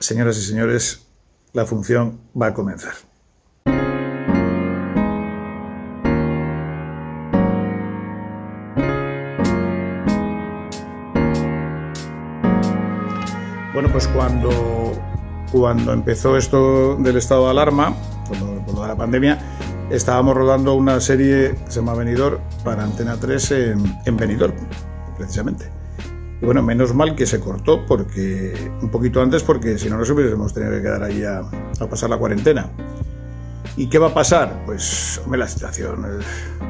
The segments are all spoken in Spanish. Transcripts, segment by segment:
señoras y señores, la función va a comenzar. Bueno, pues cuando, cuando empezó esto del estado de alarma, por lo de la pandemia, estábamos rodando una serie que se llama Venidor para Antena 3 en, en Benidorm, precisamente. Y bueno, menos mal que se cortó porque un poquito antes porque si no nos hubiésemos tenido que quedar ahí a, pasar la cuarentena. ¿Y qué va a pasar? Pues hombre, la situación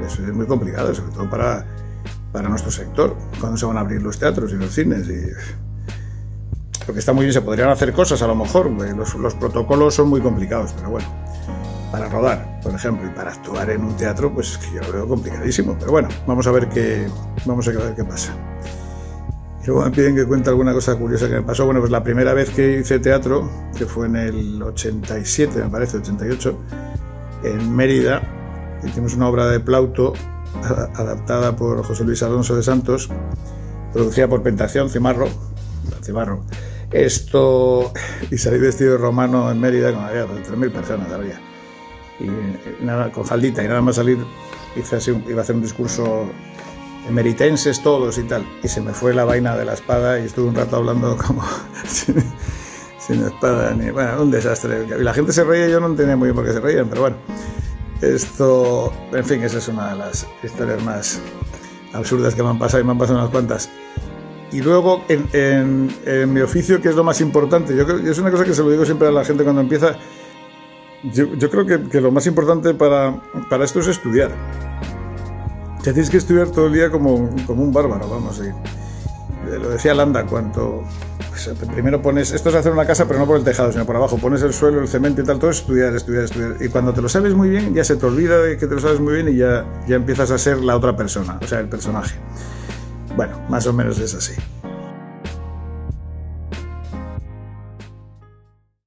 es, muy complicada, sobre todo para, para nuestro sector. ¿Cuándo se van a abrir los teatros y los cines? Y, porque está muy bien, se podrían hacer cosas a lo mejor, los, los protocolos son muy complicados, pero bueno para rodar, por ejemplo, y para actuar en un teatro, pues es que yo lo veo complicadísimo. Pero bueno, vamos a ver qué, vamos a ver qué pasa. Y luego me piden que cuente alguna cosa curiosa que me pasó. Bueno, pues la primera vez que hice teatro, que fue en el 87, me parece, 88, en Mérida, hicimos una obra de Plauto adaptada por José Luis Alonso de Santos, producida por Pentación Cimarro, Cimarro. Esto, y salí vestido de romano en Mérida con había 3.000 personas, había y nada, con faldita y nada más salir hice así, iba a hacer un discurso emeritenses todos y tal. Y se me fue la vaina de la espada y estuve un rato hablando como sin, espada ni bueno un desastre. Y la gente se reía yo no entendía muy bien por qué se reían pero bueno. Esto en fin esa es una de las historias más absurdas que me han pasado y me han pasado unas cuantas. Y luego en, en, en mi oficio que es lo más importante yo creo es una cosa que se lo digo siempre a la gente cuando empieza yo, yo creo que, que, lo más importante para, para esto es estudiar. Tienes que estudiar todo el día como, como un bárbaro, vamos. Y, lo decía Landa, cuanto pues, primero pones, esto es hacer una casa, pero no por el tejado, sino por abajo, pones el suelo, el cemento y tal, todo es estudiar, estudiar, estudiar. Y cuando te lo sabes muy bien, ya se te olvida de que te lo sabes muy bien y ya, ya empiezas a ser la otra persona, o sea, el personaje. Bueno, más o menos es así.